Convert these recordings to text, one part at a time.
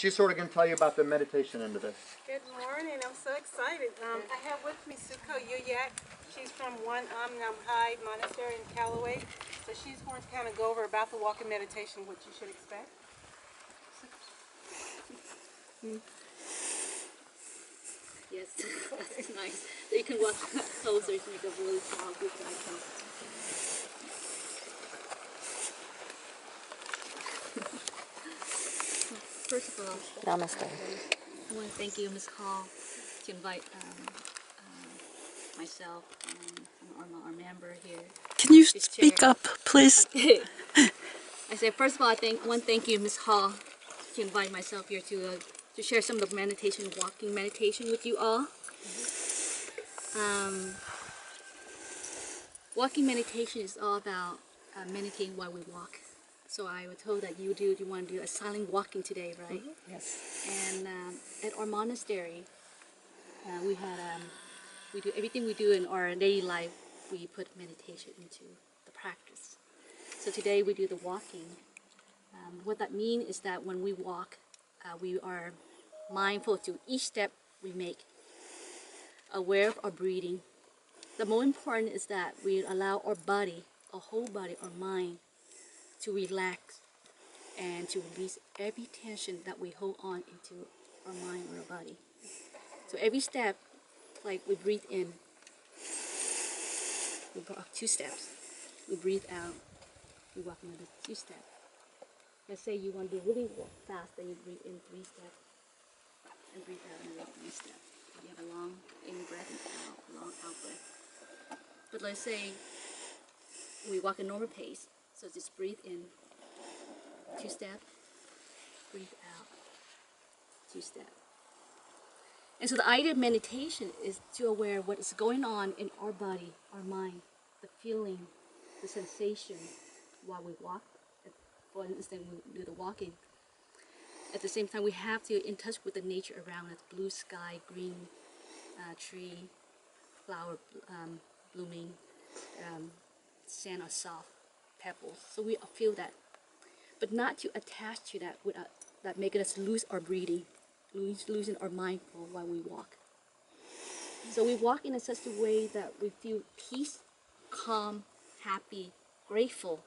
she's sort of going to tell you about the meditation into this. Good morning. I'm so excited. Um, I have with me Su Co Dieu Giac. She's from One Um Nam Hai Monastery in Callaway. So she's going to kind of go over about the walking meditation, what you should expect. Yes, that's nice. So you can walk closer to make a really small group icon. First of Namaste. I want to thank you, Ms. Hall, to invite um, um, myself and our, our member here. Can you speak share. up, please? I said, first of all, I thank one thank you, Ms. Hall, to invite myself here to uh, to share some of the meditation, walking meditation with you all. Um, walking meditation is all about uh, meditating while we walk. So I was told that you do you want to do a silent walking today, right? Yes. And um, at our monastery, uh, we had um, we do everything we do in our daily life. We put meditation into the practice. So today we do the walking. Um, what that means is that when we walk, uh, we are mindful to each step we make, aware of our breathing. The most important is that we allow our body, our whole body, our mind, to relax and to release every tension that we hold on into our mind or our body. So every step, like we breathe in, we walk two steps. We breathe out, we walk another two steps. Let's say you want to really walk fast, then you breathe in three steps and breathe out another three steps. You have a long in breath and out, long out breath. But let's say we walk a normal pace, so just breathe in two steps, breathe out two steps. And so the idea of meditation is to aware what is going on in our body, our mind, the feeling, the sensation while we walk. For instance, we do the walking. At the same time, we have to in touch with the nature around us: blue sky, green uh, tree, flower um, blooming, um, sand or soft pebbles. So we feel that, but not to attach to that without that making us lose our breathing, lose, losing our mindful while we walk. So we walk in a such a way that we feel peace, calm, happy, grateful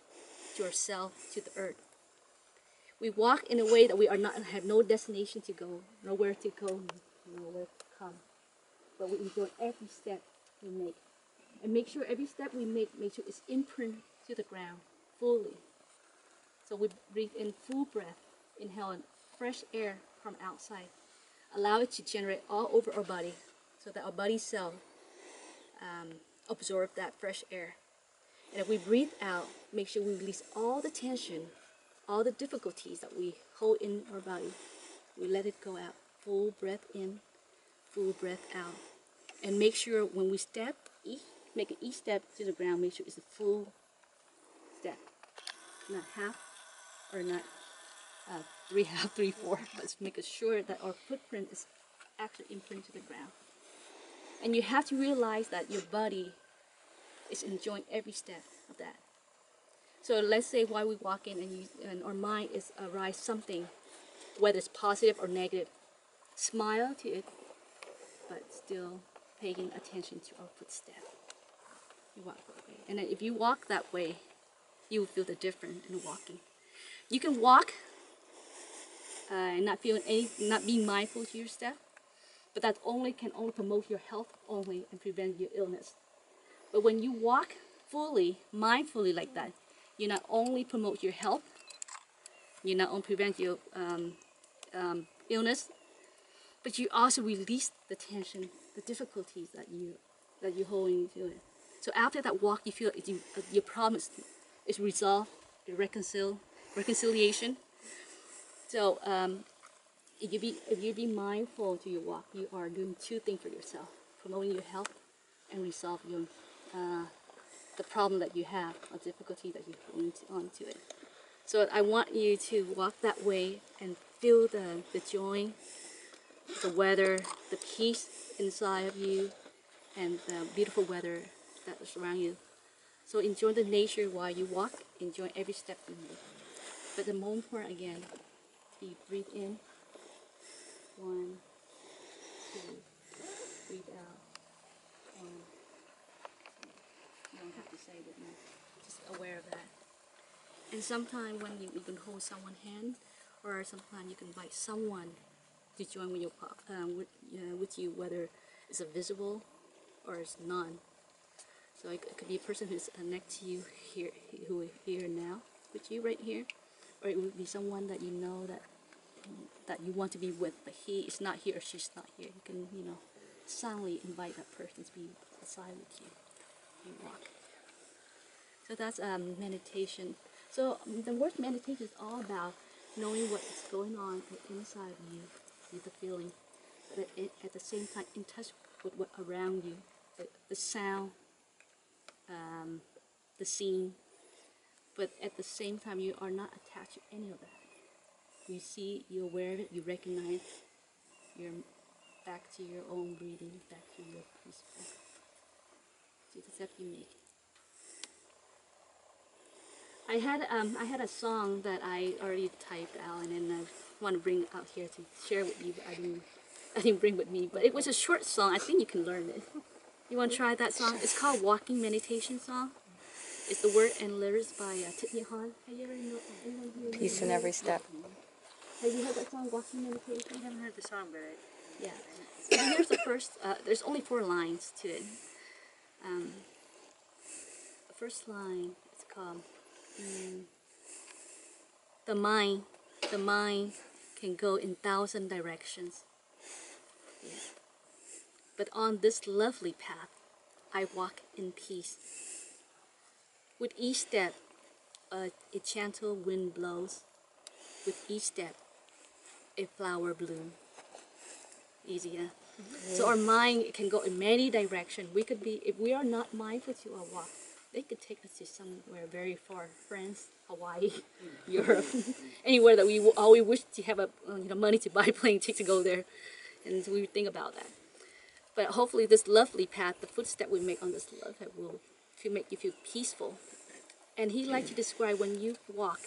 to ourselves, to the earth. We walk in a way that we are not have no destination to go, nowhere to go, nowhere to come. But we enjoy every step we make. And make sure every step we make, make sure it's imprint to the ground fully. So we breathe in full breath, inhale in fresh air from outside. Allow it to generate all over our body so that our body cell um, absorb that fresh air. And if we breathe out, make sure we release all the tension, all the difficulties that we hold in our body. We let it go out. Full breath in, full breath out. And make sure when we step, each, make each step to the ground, make sure it's a full not half or not uh, three half, three four, but make sure that our footprint is actually imprinted to the ground. And you have to realize that your body is enjoying every step of that. So let's say while we walk in and, you, and our mind is arise something, whether it's positive or negative, smile to it, but still paying attention to our footstep. You walk that way. And then if you walk that way, you will feel the difference in walking. You can walk uh, and not feel any, not being mindful to your step, but that only can only promote your health only and prevent your illness. But when you walk fully, mindfully like that, you not only promote your health, you not only prevent your um, um, illness, but you also release the tension, the difficulties that you that you hold into it. So after that walk, you feel you, your problem is, is resolved, reconcile, reconciliation. So um, if you be if you be mindful to your walk, you are doing two things for yourself: promoting your health and resolve your uh, the problem that you have or difficulty that you hold onto it. So I want you to walk that way and feel the, the joy, the weather, the peace inside of you, and the beautiful weather that is around you. So enjoy the nature while you walk, enjoy every step you make. But the more important again, you breathe in, One, two, breathe out. One. You don't have to say it me. Just aware of that. And sometimes when you, you can hold someone's hand, or sometimes you can invite someone to join with your um, with, uh, with you, whether it's a visible or it's none. So it, could be a person who's uh, next to you here, who is here now with you right here, or it would be someone that you know that that you want to be with, but he is not here or she's not here. You can, you know, silently invite that person to be beside with you. You walk. So that's um, meditation. So um, the word meditation is all about knowing what is going on inside of you, with the feeling, but at the same time in touch with what around you, the, the sound, um, the scene, but at the same time you are not attached to any of that. You see, you're aware of it, you recognize, you're back to your own breathing, back to your peaceful, to the step you make. I had um, I had a song that I already typed out and I want to bring out here to share with you, but I didn't I didn't bring with me. But it was a short song. I think you can learn it. You want to try that song? It's called Walking Meditation Song. It's the word and lyrics by uh, Thich Nhat Hanh. Have you ever know, anyone here Peace in every step. Have you heard that song, Walking Meditation? I haven't heard the song, but Yeah. So here's the first. Uh, there's only four lines to it. Um, the first line is called mm, "The mind, the mind can go in thousand directions. Yeah. But on this lovely path, I walk in peace. With each step, a, a gentle wind blows. With each step, a flower bloom. Easy, yeah. So our mind can go in many directions. We could be, if we are not mindful to our walk, they could take us to somewhere very far. France, Hawaii, Europe, anywhere that we w- always wish to have a you know money to buy plane ticket to go there, and so we think about that. But hopefully, this lovely path, the footstep we make on this love path, will to make you feel peaceful. And he liked to describe when you walk,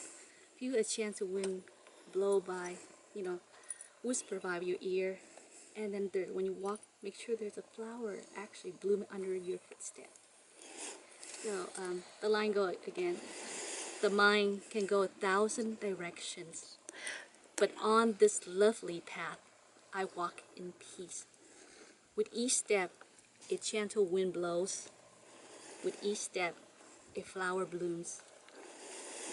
if feel a chance of wind blow by, you know, whisper by your ear, and then there, when you walk, make sure there's a flower actually blooming under your footstep. So um, the line go again. The mind can go a thousand directions, but on this lovely path, I walk in peace. With each step, a gentle wind blows. With each step, a flower blooms.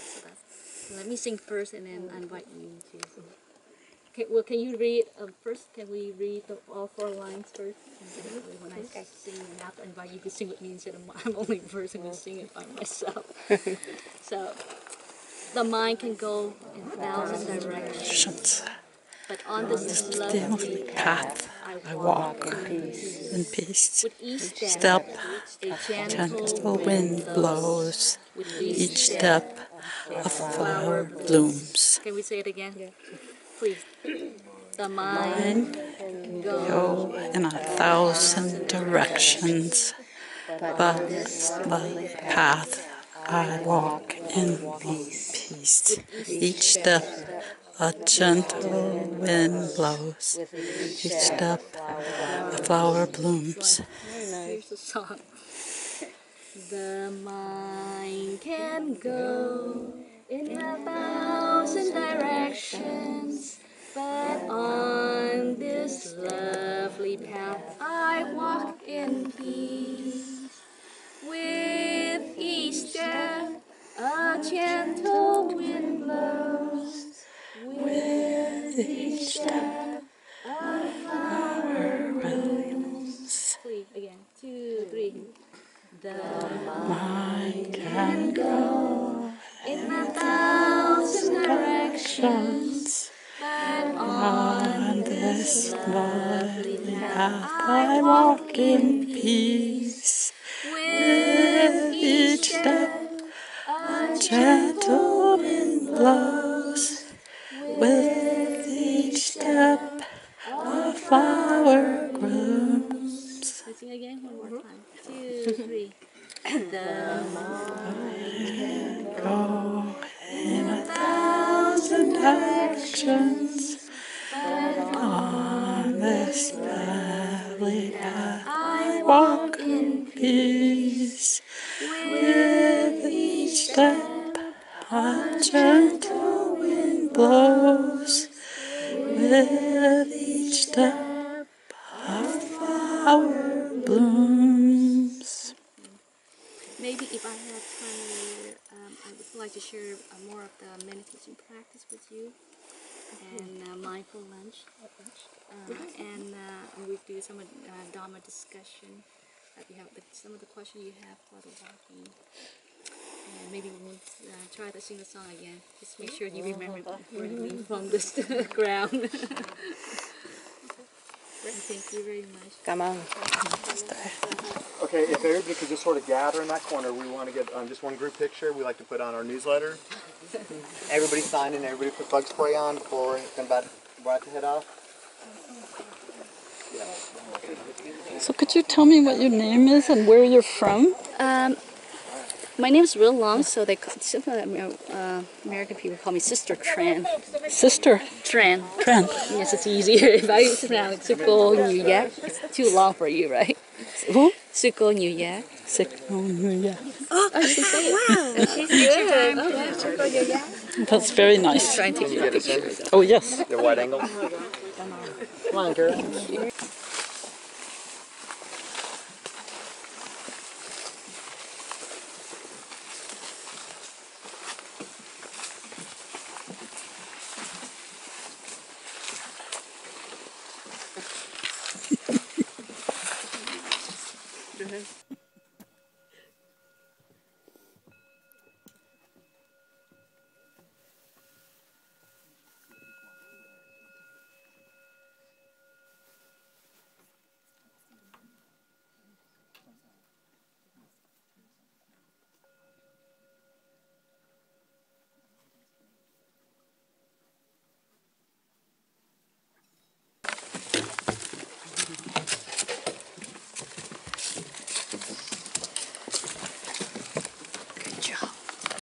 So that's, let me sing first, and then I invite you to. Okay, well, can you read um, first? Can we read the, all four lines first? When I sing, and I invite you to sing with me instead of I'm only person who sing it by myself. so, the mind can go in thousand directions, but on this lovely path, I walk in peace. step, gentle wind blows. Each step, a flower blooms. Can we say it again? Please. The mind can go Go in a thousand directions, but the path I walk in peace. Each step, a gentle wind blows. Each step, a flower blooms. The mind can go The mind can go in a thousand directions, but on this lovely path I walk in peace. with each step, a Gentle wind blows. With gently I walk in peace. With each step, a gentle wind blows. With each step, a flower blooms. Maybe if I had time later, um, I would like to share uh, more of the meditation practice with you mindful lunch. Uh, and uh, we do some uh, Dharma discussion. That you have the, some of the questions you have for the walking. And maybe we'll uh, try to sing the song again. Just make sure you remember where to leave from this ground. Thank you very much. Come on. Okay, if everybody could just sort of gather in that corner, we want to get um, just one group picture. We like to put on our newsletter. Everybody sign in. Everybody put bug spray on before we're about, about to head off. So, could you tell me what your name is and where you're from? Um, my name is Real Long, so they call, some of the, uh, American people call me Sister Tran. Sister Tran. Tran. Yes, it's easier if I pronounce Su Co New It's too long for you, right? Who? Su Co New Yak. Sick. Oh, yeah. Oh, she can say. She's good. Oh, yeah, Su Co New Yak. That's very nice. Try and take Get us in. Oh, yes. The wide angle. Come on, girl.